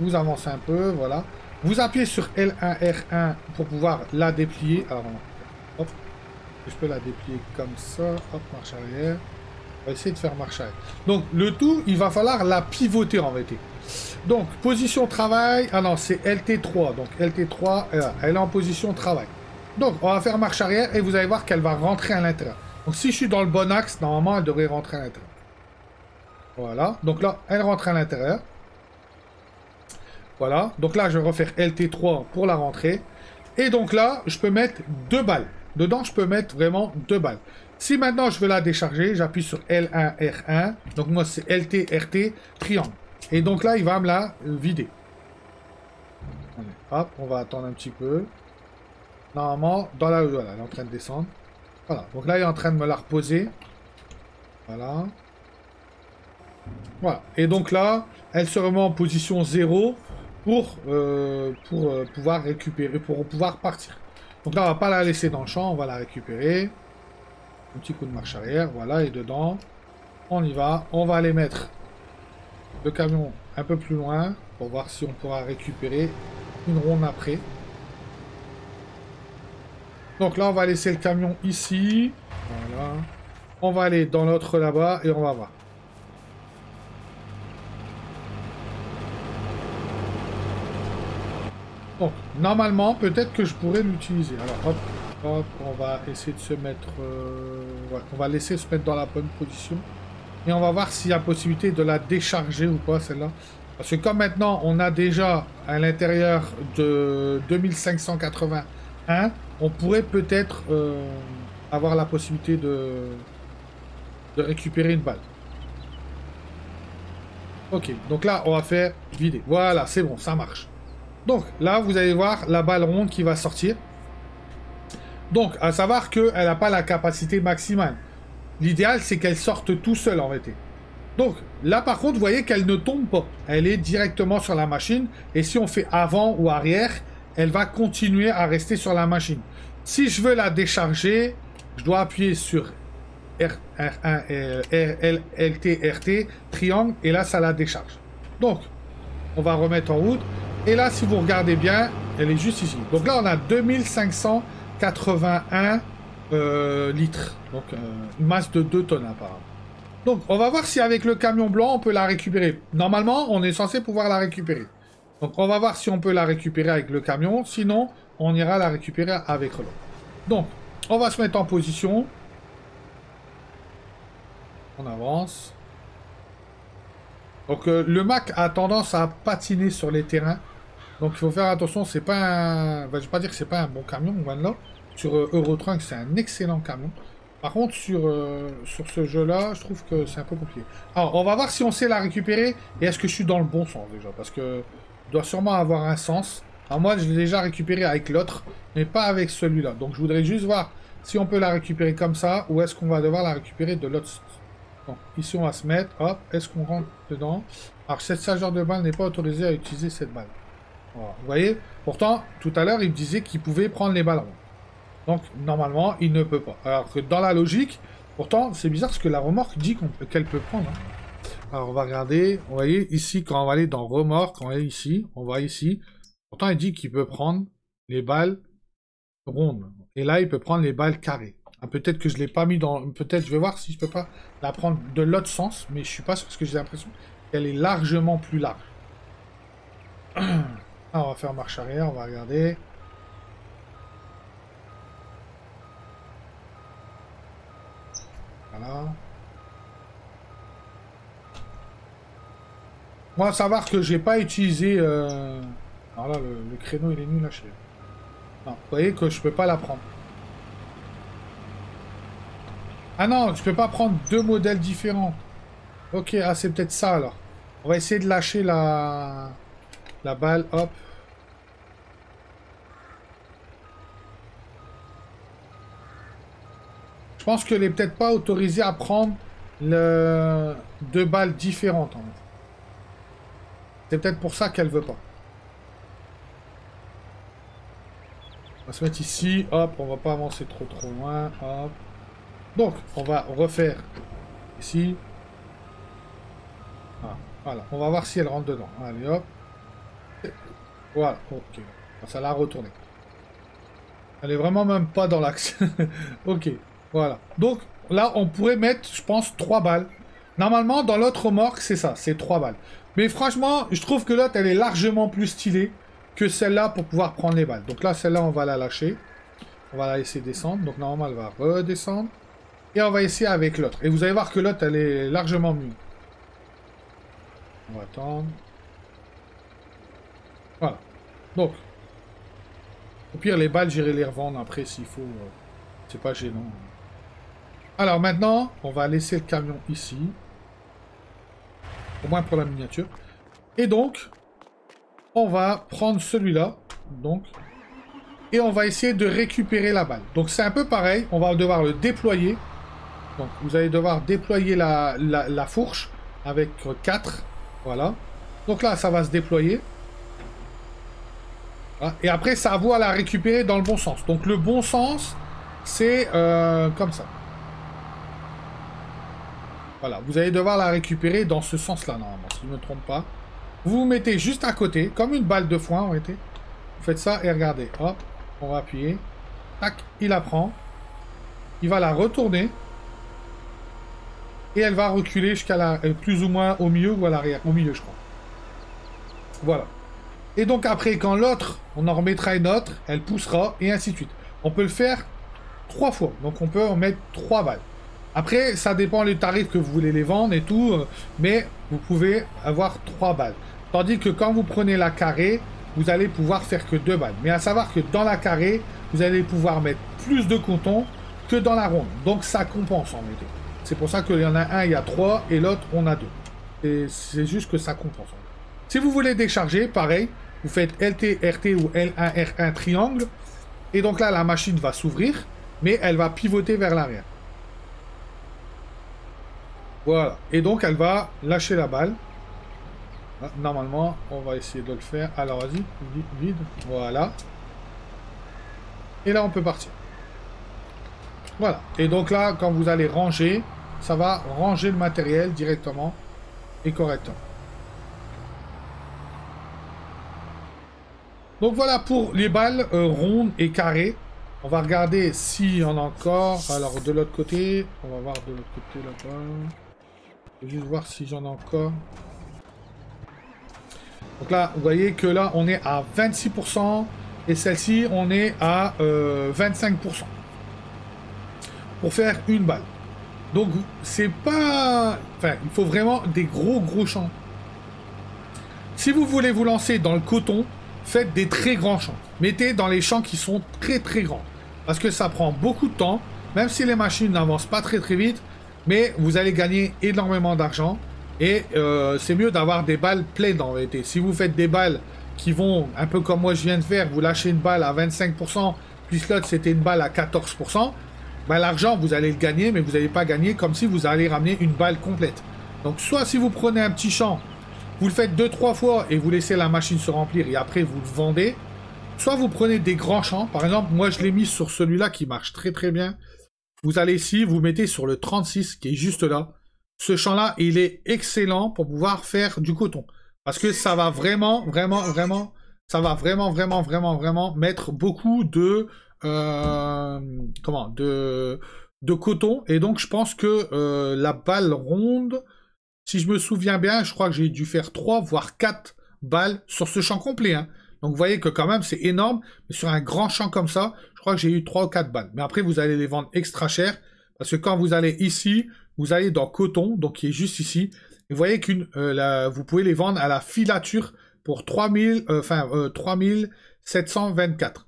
Vous avancez un peu, voilà. Vous appuyez sur L1, R1 pour pouvoir la déplier. Alors, hop. Je peux la déplier comme ça. Hop, marche arrière. On va essayer de faire marche arrière. Donc, le tout, il va falloir la pivoter en vérité. Donc, position travail. Ah non, c'est LT3. Donc, LT3, elle est en position travail. Donc, on va faire marche arrière et vous allez voir qu'elle va rentrer à l'intérieur. Donc, si je suis dans le bon axe, normalement, elle devrait rentrer à l'intérieur. Voilà. Donc là, elle rentre à l'intérieur. Voilà. Donc là, je vais refaire LT3 pour la rentrée. Et donc là, je peux mettre deux balles. Dedans, je peux mettre vraiment deux balles. Si maintenant je veux la décharger, j'appuie sur L1, R1. Donc moi, c'est LT, RT, triangle. Et donc là, il va me la vider. Hop, on va attendre un petit peu. Normalement, dans la... Voilà, elle est en train de descendre. Voilà, donc là, il est en train de me la reposer. Voilà. Voilà, et donc là, elle se remet en position 0 pour, euh, euh, pouvoir récupérer, pour pouvoir partir. Donc là, on va pas la laisser dans le champ, on va la récupérer. Un petit coup de marche arrière, voilà, et dedans, on y va. On va aller mettre le camion un peu plus loin pour voir si on pourra récupérer une ronde après. Donc là, on va laisser le camion ici. Voilà. On va aller dans l'autre là-bas et on va voir. Donc, normalement, peut-être que je pourrais l'utiliser. Alors, hop, hop, on va essayer de se mettre... Euh, on va laisser se mettre dans la bonne position. Et on va voir s'il y a possibilité de la décharger ou pas, celle-là. Parce que comme maintenant, on a déjà à l'intérieur de 2581, on pourrait peut-être euh, avoir la possibilité de, récupérer une balle. Ok, donc là, on va faire vider. Voilà, c'est bon, ça marche. Donc, là, vous allez voir la balle ronde qui va sortir. Donc, à savoir qu'elle n'a pas la capacité maximale. L'idéal, c'est qu'elle sorte tout seul, en réalité. Donc, là, par contre, vous voyez qu'elle ne tombe pas. Elle est directement sur la machine. Et si on fait avant ou arrière, elle va continuer à rester sur la machine. Si je veux la décharger, je dois appuyer sur R, R1, R, LT, RT, triangle, et là, ça la décharge. Donc, on va remettre en route. Et là, si vous regardez bien, elle est juste ici. Donc là, on a 2581 euh, litres. Donc, euh, une masse de 2 tonnes, apparemment. Donc, on va voir si avec le camion blanc, on peut la récupérer. Normalement, on est censé pouvoir la récupérer. Donc, on va voir si on peut la récupérer avec le camion. Sinon, on ira la récupérer avec l'autre. Donc, on va se mettre en position. On avance. Donc, euh, le Mac a tendance à patiner sur les terrains. Donc il faut faire attention, c'est pas un... je vais pas dire que c'est pas un bon camion, là. Sur euh, Eurotrunk, c'est un excellent camion. Par contre, sur, euh, sur ce jeu-là, je trouve que c'est un peu compliqué. Alors, on va voir si on sait la récupérer, et est-ce que je suis dans le bon sens, déjà. Parce que doit sûrement avoir un sens. Alors moi, je l'ai déjà récupéré avec l'autre, mais pas avec celui-là. Donc je voudrais juste voir si on peut la récupérer comme ça, ou est-ce qu'on va devoir la récupérer de l'autre sens. Donc, ici, on va se mettre, hop, est-ce qu'on rentre dedans? Alors, cette chargeur de balle n'est pas autorisé à utiliser cette balle. Vous voyez? Pourtant, tout à l'heure, il me disait qu'il pouvait prendre les ballons. Donc, normalement, il ne peut pas. Alors que dans la logique, pourtant, c'est bizarre parce que la remorque dit qu'elle peut prendre. Hein. Alors, on va regarder. Vous voyez, ici, quand on va aller dans remorque, on est ici, on va ici. Pourtant, il dit qu'il peut prendre les balles rondes. Et là, il peut prendre les balles carrées. Ah, peut-être que je ne l'ai pas mis dans... Peut-être, je vais voir si je peux pas la prendre de l'autre sens. Mais je suis pas sûr parce que j'ai l'impression qu'elle est largement plus large. Ah, on va faire marche arrière, on va regarder. Voilà. Moi, à savoir que j'ai pas utilisé... Euh... Alors là, le, créneau, il est nul lâché. Non, vous voyez que je peux pas la prendre. Ah non, je peux pas prendre deux modèles différents. Ok, ah c'est peut-être ça alors. On va essayer de lâcher la, la balle, hop. Je pense qu'elle est peut-être pas autorisée à prendre le... deux balles différentes. C'est peut-être pour ça qu'elle veut pas. On va se mettre ici, hop, on va pas avancer trop trop loin, hop. Donc, on va refaire ici. Ah, voilà, on va voir si elle rentre dedans. Allez, hop. Voilà, ok. Ça l'a retourné. Elle est vraiment même pas dans l'axe. ok, voilà. Donc, là, on pourrait mettre, je pense, 3 balles. Normalement, dans l'autre remorque, c'est ça, c'est 3 balles. Mais franchement, je trouve que l'autre, elle est largement plus stylée que celle-là pour pouvoir prendre les balles. Donc là, celle-là, on va la lâcher. On va la laisser descendre. Donc normalement, elle va redescendre. Et on va essayer avec l'autre. Et vous allez voir que l'autre, elle est largement mieux. On va attendre. Voilà. Donc. Au pire, les balles, j'irai les revendre après s'il faut. Euh, c'est pas gênant. Alors maintenant, on va laisser le camion ici. Au moins pour la miniature. Et donc, on va prendre celui-là. Donc, et on va essayer de récupérer la balle. Donc c'est un peu pareil, on va devoir le déployer. Donc vous allez devoir déployer la, fourche avec 4. Voilà. Donc là, ça va se déployer. Et après, ça à vous à la récupérer dans le bon sens. Donc le bon sens, c'est euh, comme ça. Voilà, vous allez devoir la récupérer dans ce sens-là, normalement, si je ne me trompe pas. Vous vous mettez juste à côté, comme une balle de foin, en Vous faites ça et regardez. Hop, on va appuyer. Tac, il la prend. Il va la retourner. Et elle va reculer jusqu'à la... Euh, plus ou moins au milieu ou à l'arrière. Au milieu, je crois. Voilà. Et donc après, quand l'autre, on en remettra une autre, elle poussera, et ainsi de suite. On peut le faire trois fois. Donc on peut en mettre trois balles. Après, ça dépend des tarifs que vous voulez les vendre et tout, euh, mais vous pouvez avoir trois balles. Tandis que quand vous prenez la carré, vous allez pouvoir faire que deux balles. Mais à savoir que dans la carré, vous allez pouvoir mettre plus de coton que dans la ronde. Donc ça compense en réalité. C'est pour ça qu'il y en a un, il y a trois, et l'autre, on a deux. Et c'est juste que ça compense. Si vous voulez décharger, pareil, vous faites LT, RT ou L1, R1 triangle. Et donc là, la machine va s'ouvrir, mais elle va pivoter vers l'arrière. Voilà. Et donc, elle va lâcher la balle. Ah, normalement, on va essayer de le faire. Alors, vas-y, vide. Voilà. Et là, on peut partir. Voilà. Et donc là, quand vous allez ranger, ça va ranger le matériel directement et correctement. Donc voilà pour les balles euh, rondes et carrées. On va regarder s'il y en a encore. Alors de l'autre côté, on va voir de l'autre côté là-bas. Je vais juste voir si j'en ai encore. Donc là, vous voyez que là, on est à 26%. Et celle-ci, on est à 25%. Euh, pour faire une balle. Donc, c'est pas... Enfin, il faut vraiment des gros, gros champs. Si vous voulez vous lancer dans le coton, faites des très grands champs. Mettez dans les champs qui sont très, très grands. Parce que ça prend beaucoup de temps. Même si les machines n'avancent pas très, très vite. Mais vous allez gagner énormément d'argent. Et euh, c'est mieux d'avoir des balles pleines en réalité. Si vous faites des balles qui vont, un peu comme moi je viens de faire, vous lâchez une balle à 25%, plus l'autre c'était une balle à 14%, ben, l'argent, vous allez le gagner, mais vous n'allez pas gagner comme si vous allez ramener une balle complète. Donc, soit si vous prenez un petit champ, vous le faites deux, trois fois et vous laissez la machine se remplir et après vous le vendez. Soit vous prenez des grands champs. Par exemple, moi je l'ai mis sur celui-là qui marche très très bien. Vous allez ici, vous mettez sur le 36 qui est juste là. Ce champ-là, il est excellent pour pouvoir faire du coton. Parce que ça va vraiment, vraiment, vraiment, ça va vraiment, vraiment, vraiment, vraiment mettre beaucoup de euh, comment de, de coton. Et donc, je pense que euh, la balle ronde, si je me souviens bien, je crois que j'ai dû faire 3 voire 4 balles sur ce champ complet. Hein. Donc, vous voyez que quand même, c'est énorme. Mais sur un grand champ comme ça, crois que j'ai eu 3 ou 4 balles. Mais après, vous allez les vendre extra cher. Parce que quand vous allez ici, vous allez dans coton, donc qui est juste ici. Et vous voyez qu'une, euh, vous pouvez les vendre à la filature pour 3000, euh, enfin, 3724.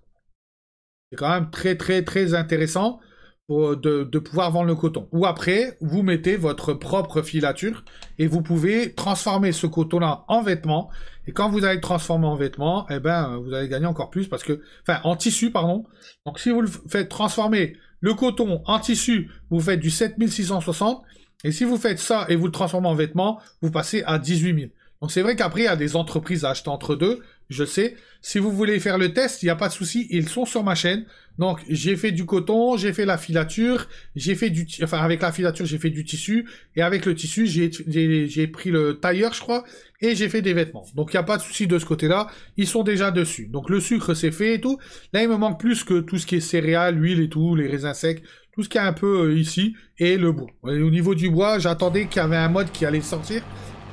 C'est quand même très, très, très intéressant de, pouvoir vendre le coton. Ou après, vous mettez votre propre filature et vous pouvez transformer ce coton-là en vêtements. Et quand vous allez le transformer en vêtements, eh ben, vous allez gagner encore plus parce que, enfin, en tissu, pardon. Donc, si vous le faites transformer le coton en tissu, vous faites du 7660. Et si vous faites ça et vous le transformez en vêtements, vous passez à 18 000. Donc c'est vrai qu'après, il y a des entreprises à acheter entre deux, je sais. Si vous voulez faire le test, il n'y a pas de souci, ils sont sur ma chaîne. Donc j'ai fait du coton, j'ai fait la filature, j'ai fait du... Enfin avec la filature, j'ai fait du tissu. Et avec le tissu, j'ai pris le tailleur, je crois, et j'ai fait des vêtements. Donc il n'y a pas de souci de ce côté-là, ils sont déjà dessus. Donc le sucre, c'est fait et tout. Là, il me manque plus que tout ce qui est céréales, l'huile et tout, les raisins secs, tout ce qui est un peu euh, ici, et le bois. au niveau du bois, j'attendais qu'il y avait un mode qui allait sortir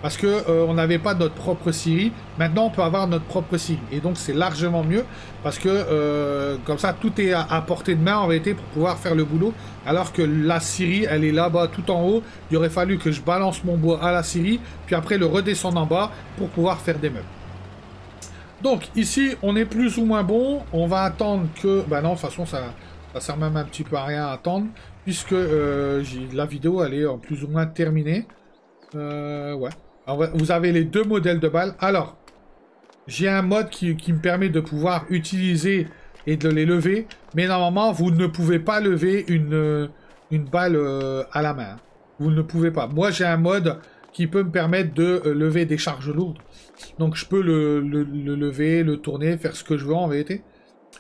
parce que euh, on n'avait pas notre propre Siri. Maintenant, on peut avoir notre propre Siri. Et donc, c'est largement mieux parce que euh, comme ça, tout est à, portée de main en réalité pour pouvoir faire le boulot. Alors que la Siri, elle est là-bas tout en haut. Il aurait fallu que je balance mon bois à la Siri, puis après le redescendre en bas pour pouvoir faire des meubles. Donc, ici, on est plus ou moins bon. On va attendre que... Ben non, de toute façon, ça, ça sert même un petit peu à rien à attendre. Puisque euh, la vidéo, elle est en plus ou moins terminée. ouais vous avez les deux modèles de balles. Alors, j'ai un mode qui, me permet de pouvoir utiliser et de les lever. Mais normalement, vous ne pouvez pas lever une, une balle euh, à la main. Vous ne pouvez pas. Moi, j'ai un mode qui peut me permettre de euh, lever des charges lourdes. Donc, je peux le, lever, le tourner, faire ce que je veux en vérité.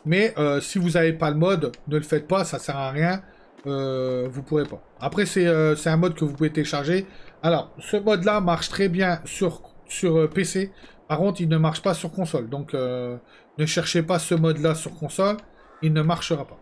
Mais euh, si vous n'avez pas le mode, ne le faites pas, ça sert à rien. vous pourrez pas. Après, c'est un mode que vous pouvez télécharger. Alors, ce mode-là marche très bien sur, sur euh, PC. Par contre, il ne marche pas sur console. Donc, euh, ne cherchez pas ce mode-là sur console. Il ne marchera pas.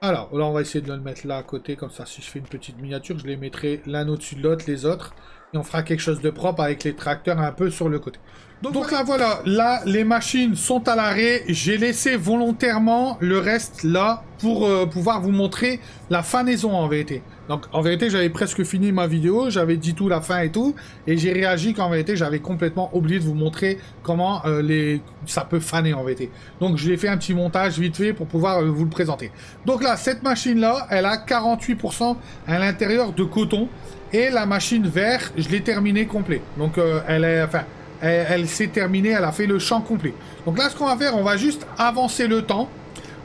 Alors, là, on va essayer de le mettre là à côté. Comme ça, si je fais une petite miniature, je les mettrai l'un au-dessus de l'autre, les autres. Et on fera quelque chose de propre avec les tracteurs un peu sur le côté. Donc, là, voilà. Là, les machines sont à l'arrêt. J'ai laissé volontairement le reste là pour euh, pouvoir vous montrer la fanaison en vérité. Donc en vérité, j'avais presque fini ma vidéo, j'avais dit tout la fin et tout, et j'ai réagi qu'en vérité, j'avais complètement oublié de vous montrer comment euh, les... ça peut faner en vérité. Donc je l'ai fait un petit montage vite fait pour pouvoir euh, vous le présenter. Donc là, cette machine-là, elle a 48% à l'intérieur de coton, et la machine vert, je l'ai terminée complet. Donc euh, elle est... Enfin, elle, s'est terminée, elle a fait le champ complet. Donc là, ce qu'on va faire, on va juste avancer le temps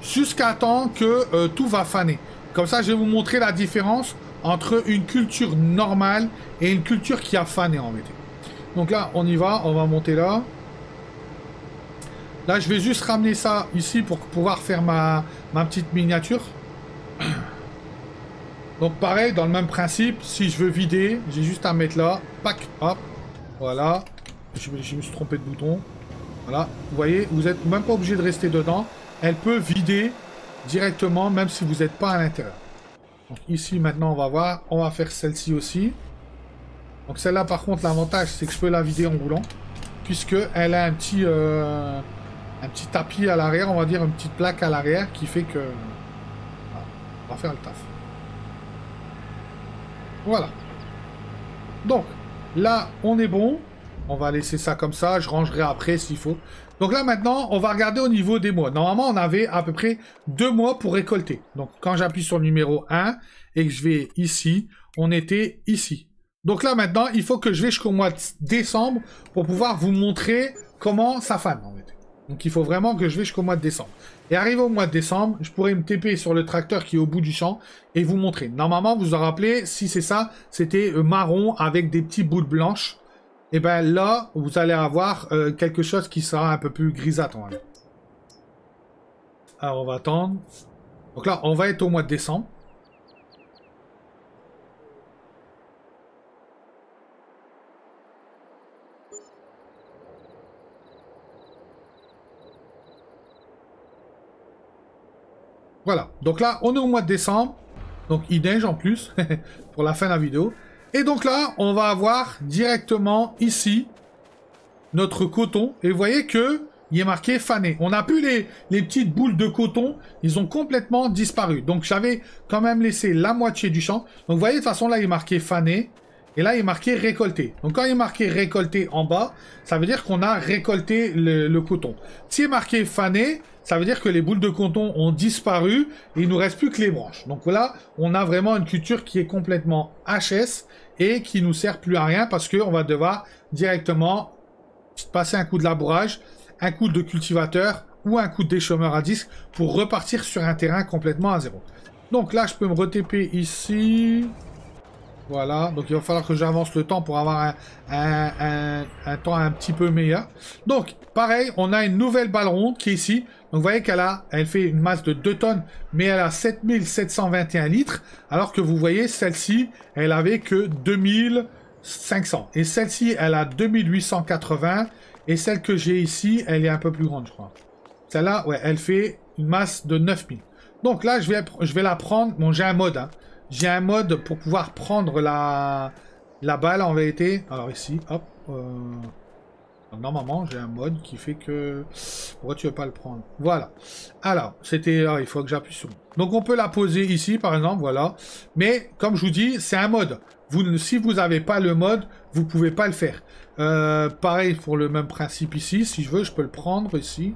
jusqu'à temps que tout va faner. Comme ça, je vais vous montrer la différence entre une culture normale et une culture qui a fané en vérité. Donc là, on y va, on va monter là. Là, je vais juste ramener ça ici pour pouvoir faire ma, ma petite miniature. Donc pareil, dans le même principe, si je veux vider, j'ai juste à mettre là, pack, hop, voilà. Je, je, me suis trompé de bouton. Voilà, vous voyez, vous n'êtes même pas obligé de rester dedans. Elle peut vider directement, même si vous n'êtes pas à l'intérieur. Donc ici, maintenant, on va voir. On va faire celle-ci aussi. Donc celle-là, par contre, l'avantage, c'est que je peux la vider en roulant. Puisque elle a un petit, euh, un petit tapis à l'arrière, on va dire une petite plaque à l'arrière qui fait que... on va faire le taf. Voilà. Donc, là, on est bon. On va laisser ça comme ça. Je rangerai après s'il faut. Donc là maintenant, on va regarder au niveau des mois. Normalement, on avait à peu près deux mois pour récolter. Donc quand j'appuie sur le numéro 1 et que je vais ici, on était ici. Donc là maintenant, il faut que je vais jusqu'au mois de décembre pour pouvoir vous montrer comment ça fane en fait. Donc il faut vraiment que je vais jusqu'au mois de décembre. Et arrivé au mois de décembre, je pourrais me TP sur le tracteur qui est au bout du champ et vous montrer. Normalement, vous vous rappelez, si c'est ça, c'était euh, marron avec des petits boules blanches. Et eh bien là, vous allez avoir euh, quelque chose qui sera un peu plus grisâtre. Alors on va attendre. Donc là, on va être au mois de décembre. Voilà. Donc là, on est au mois de décembre. Donc il en plus pour la fin de la vidéo. Et donc là, on va avoir directement ici notre coton. Et vous voyez que il est marqué fané. On n'a plus les, les petites boules de coton. Ils ont complètement disparu. Donc j'avais quand même laissé la moitié du champ. Donc vous voyez, de toute façon, là, il est marqué fané. Et là, il est marqué récolté. Donc quand il est marqué récolté en bas, ça veut dire qu'on a récolté le, coton. S'il est marqué fané, ça veut dire que les boules de coton ont disparu et il nous reste plus que les branches. Donc là, on a vraiment une culture qui est complètement HS et qui nous sert plus à rien parce qu'on va devoir directement passer un coup de labourage, un coup de cultivateur ou un coup de déchômeur à disque pour repartir sur un terrain complètement à zéro. Donc là, je peux me retéper ici. Voilà, donc il va falloir que j'avance le temps pour avoir un, temps un petit peu meilleur. Donc, pareil, on a une nouvelle balle ronde qui est ici. Donc vous voyez qu'elle a, elle fait une masse de 2 tonnes, mais elle a 7721 litres, alors que vous voyez, celle-ci, elle avait que 2500. Et celle-ci, elle a 2880, et celle que j'ai ici, elle est un peu plus grande, je crois. Celle-là, ouais, elle fait une masse de 9000. Donc là, je vais, je vais la prendre. Bon, j'ai un mode, hein. J'ai un mode pour pouvoir prendre la, la balle en vérité. Alors ici, hop. Euh, normalement, j'ai un mode qui fait que... Pourquoi tu veux pas le prendre? Voilà. Alors, c'était... Il faut que j'appuie sur... Donc on peut la poser ici, par exemple, voilà. Mais, comme je vous dis, c'est un mode. Vous, si vous n'avez pas le mode, vous pouvez pas le faire. Euh, pareil pour le même principe ici. Si je veux, je peux le prendre ici.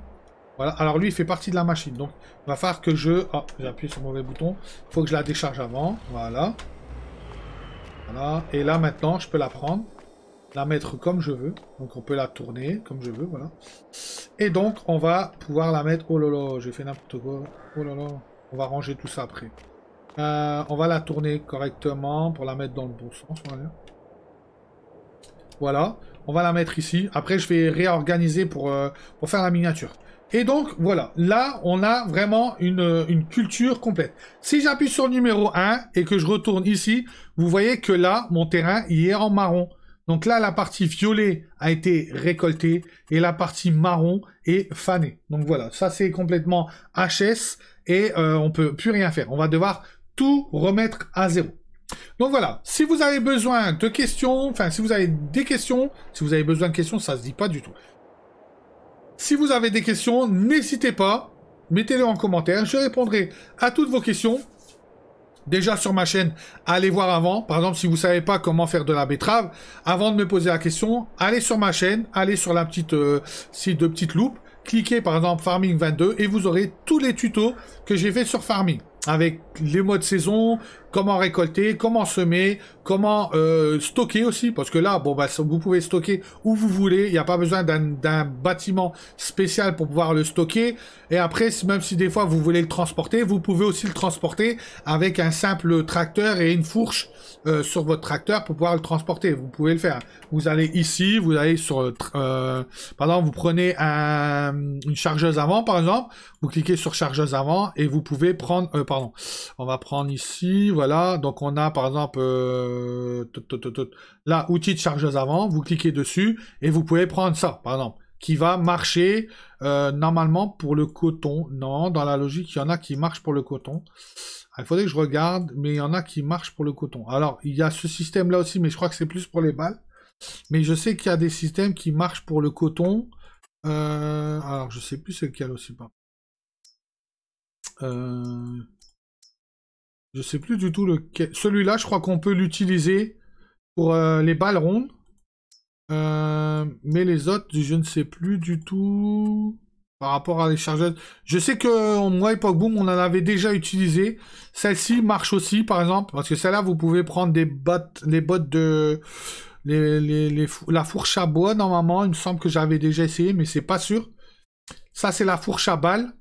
Voilà. Alors lui, il fait partie de la machine. Donc, il va falloir que je... Oh, j'ai appuyé sur le mauvais bouton. Il faut que je la décharge avant. Voilà. Voilà. Et là, maintenant, je peux la prendre. La mettre comme je veux. Donc, on peut la tourner comme je veux. Voilà. Et donc, on va pouvoir la mettre... Oh là là, j'ai fait n'importe quoi. Oh là là. On va ranger tout ça après. Euh, on va la tourner correctement pour la mettre dans le bon sens. Voilà. On va la mettre ici. Après, je vais réorganiser pour, euh, pour faire la miniature. Et donc, voilà. Là, on a vraiment une, culture complète. Si j'appuie sur numéro 1 et que je retourne ici, vous voyez que là, mon terrain, il est en marron. Donc là, la partie violet a été récoltée et la partie marron est fanée. Donc voilà, ça c'est complètement HS et euh, on peut plus rien faire. On va devoir tout remettre à zéro. Donc voilà, si vous avez besoin de questions, enfin si vous avez des questions, si vous avez besoin de questions, ça se dit pas du tout. Si vous avez des questions, n'hésitez pas, mettez-les en commentaire. Je répondrai à toutes vos questions. Déjà sur ma chaîne, allez voir avant. Par exemple, si vous savez pas comment faire de la betterave, avant de me poser la question, allez sur ma chaîne, allez sur la petite euh, de petite loupe, cliquez par exemple Farming 22 et vous aurez tous les tutos que j'ai fait sur Farming avec les modes saison, comment récolter, comment semer, comment euh, stocker aussi, parce que là, bon, bah, vous pouvez stocker où vous voulez, il n'y a pas besoin d'un bâtiment spécial pour pouvoir le stocker, et après, même si des fois vous voulez le transporter, vous pouvez aussi le transporter avec un simple tracteur et une fourche euh, sur votre tracteur pour pouvoir le transporter, vous pouvez le faire. Vous allez ici, vous allez sur, euh, par exemple, vous prenez un, une chargeuse avant, par exemple, vous cliquez sur chargeuse avant, et vous pouvez prendre, euh, pardon, on va prendre ici, voilà, donc on a par exemple, euh, là, outil de chargeuse avant, vous cliquez dessus, et vous pouvez prendre ça, par exemple, qui va marcher euh, normalement pour le coton. Non, dans la logique, il y en a qui marchent pour le coton. Ah, il faudrait que je regarde, mais il y en a qui marchent pour le coton. Alors, il y a ce système-là aussi, mais je crois que c'est plus pour les balles. Mais je sais qu'il y a des systèmes qui marchent pour le coton. Euh, alors, je sais plus c'est lequel aussi pas. Je sais plus du tout lequel. Celui-là, je crois qu'on peut l'utiliser pour euh, les balles rondes. Euh, mais les autres, je ne sais plus du tout par rapport à les chargeuses. Je sais que moi, Epoch Boom, on en avait déjà utilisé. Celle-ci marche aussi, par exemple, parce que celle-là, vous pouvez prendre des bottes, les bottes de la fourche à bois normalement. Il me semble que j'avais déjà essayé, mais c'est pas sûr. Ça, c'est la fourche à balles.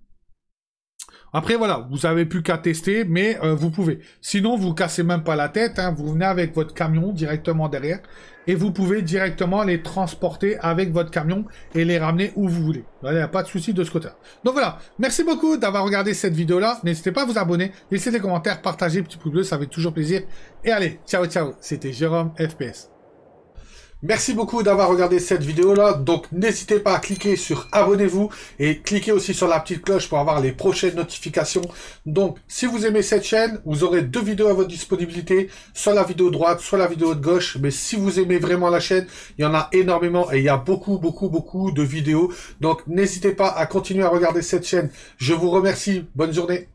Après, voilà, vous avez plus qu'à tester, mais euh, vous pouvez. Sinon, vous cassez même pas la tête. Hein, vous venez avec votre camion directement derrière et vous pouvez directement les transporter avec votre camion et les ramener où vous voulez. Il n'y a pas de souci de ce côté-là. Donc voilà, merci beaucoup d'avoir regardé cette vidéo-là. N'hésitez pas à vous abonner, laissez des commentaires, partagez, petit pouce bleu, ça fait toujours plaisir. Et allez, ciao ciao, c'était Jérôme FPS. Merci beaucoup d'avoir regardé cette vidéo-là. Donc, n'hésitez pas à cliquer sur abonnez-vous et cliquez aussi sur la petite cloche pour avoir les prochaines notifications. Donc, si vous aimez cette chaîne, vous aurez deux vidéos à votre disponibilité, soit la vidéo droite, soit la vidéo de gauche. Mais si vous aimez vraiment la chaîne, il y en a énormément et il y a beaucoup, beaucoup, beaucoup de vidéos. Donc, n'hésitez pas à continuer à regarder cette chaîne. Je vous remercie. Bonne journée.